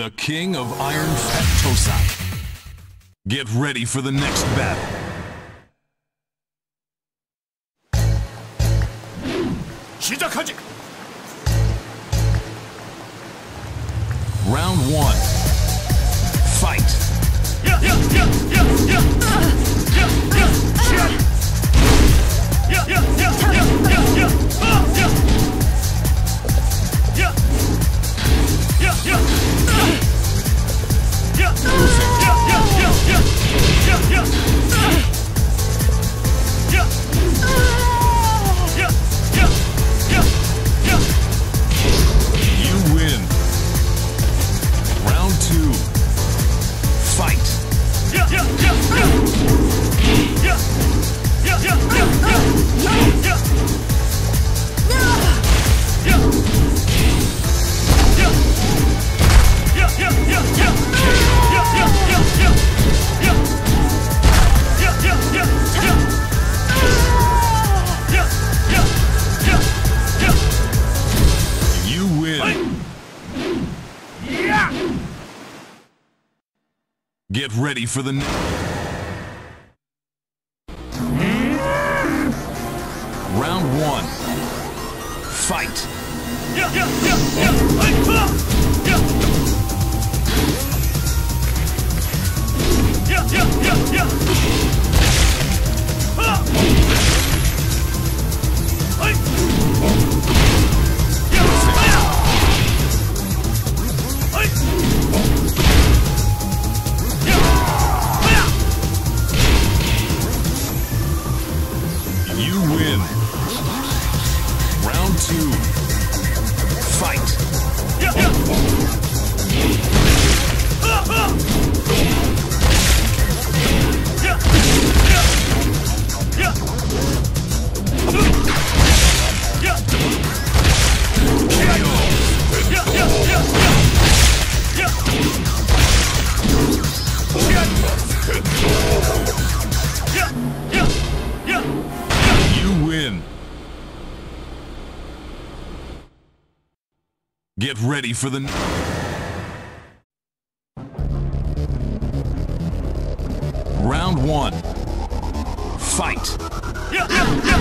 The King of Iron Fist Tournament. Get ready for the next battle. 시작하지! Round 1 Fight! 야, 야, 야, 야, 야! 야, 야, 야! 야, 야, 야, 야! Get ready for the next... ready for the. Round one. Fight. Yeah, yeah, yeah,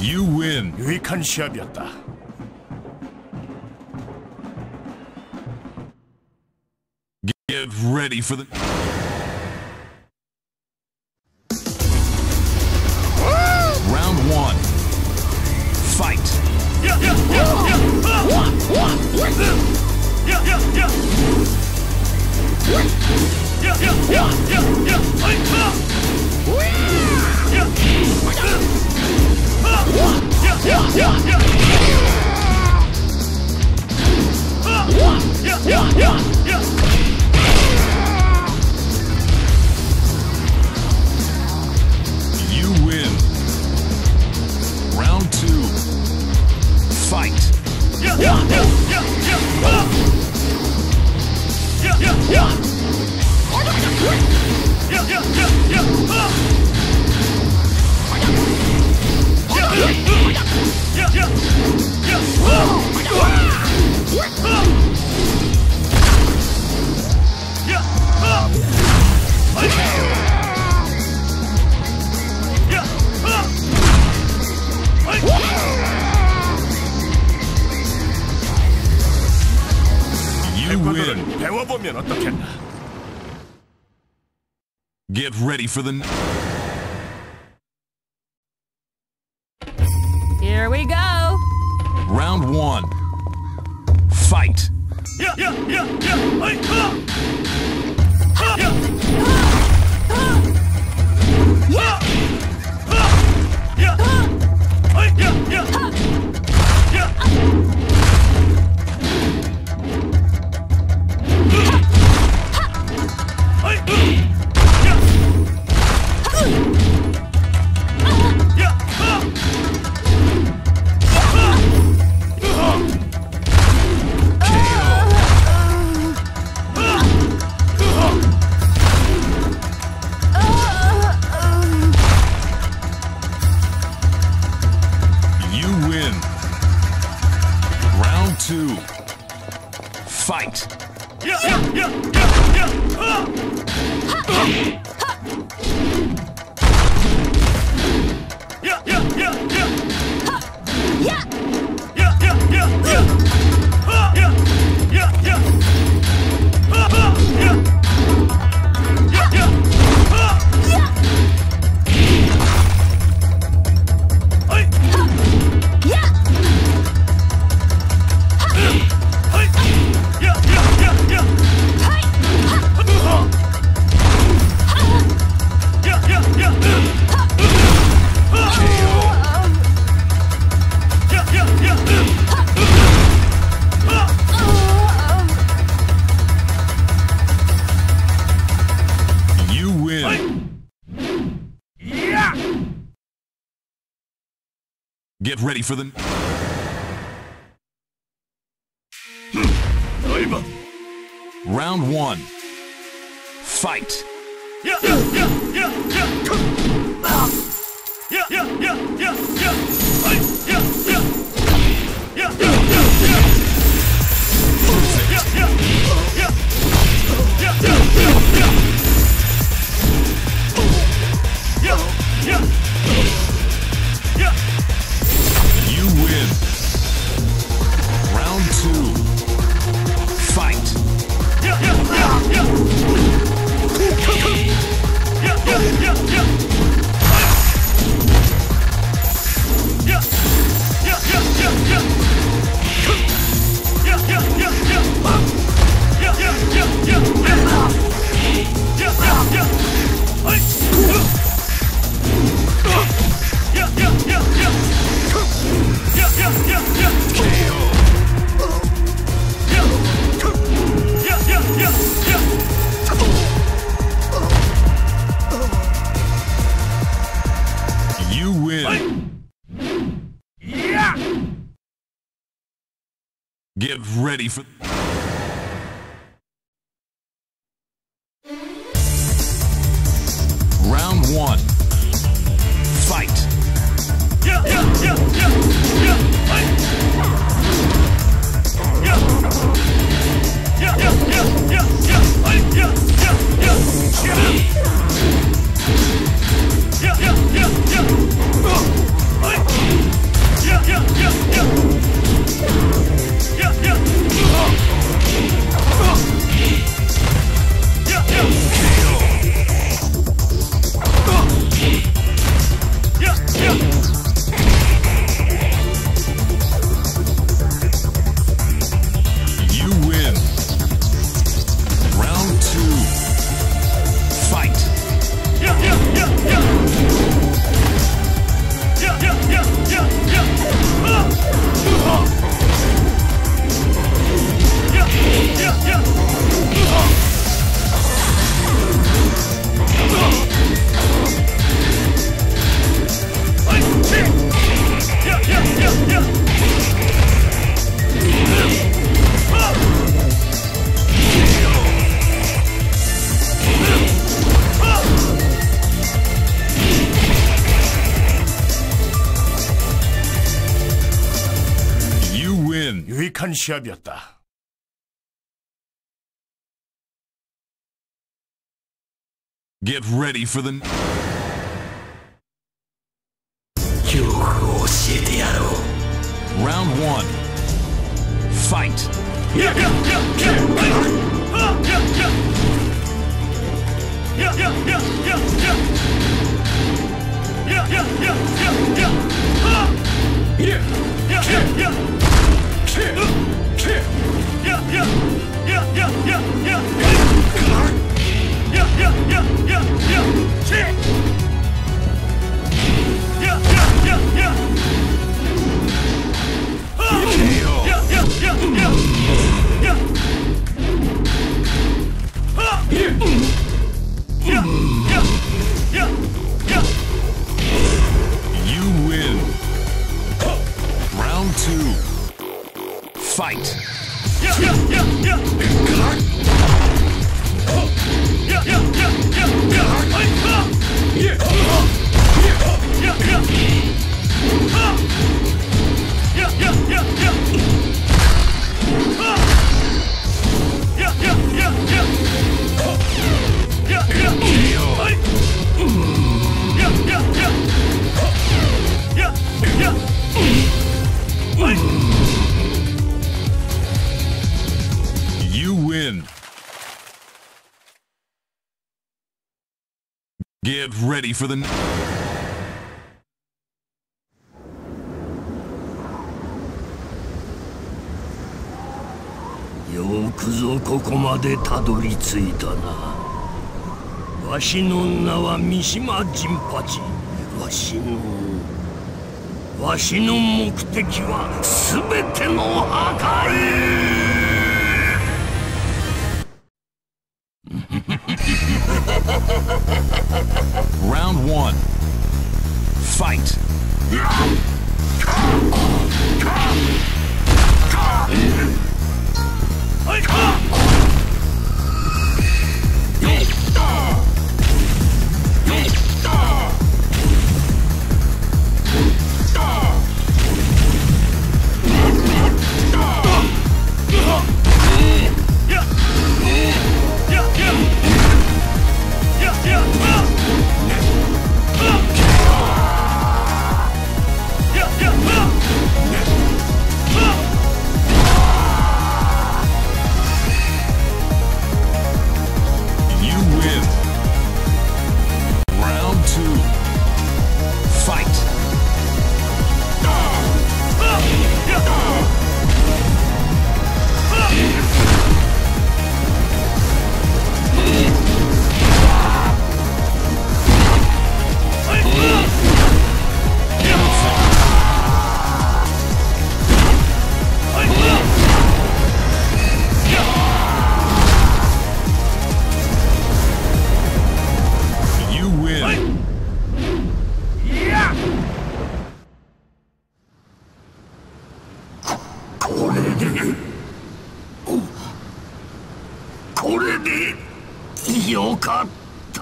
You win. 유익한 시합이었다. Get ready for the... What? Win. 배워보면 어떻겠나? Get ready for the... To fight! Yeah, yeah, yeah, yeah, yeah. Get ready for the... Hmm. Round one. Fight. Yeah, yeah, yeah. You win. Yeah. Get ready for... Get ready for the... Round 1 Fight! You Get ready for the. よくぞここまでたどり着いたなわしの名は三島陣八わしのわしの目的は全ての破壊 Round one. Fight.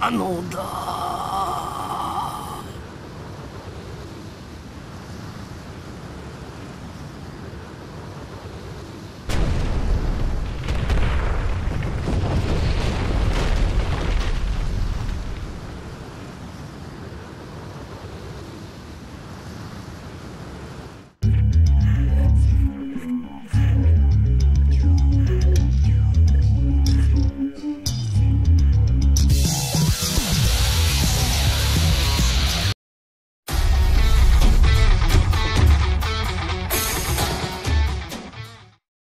可能だ。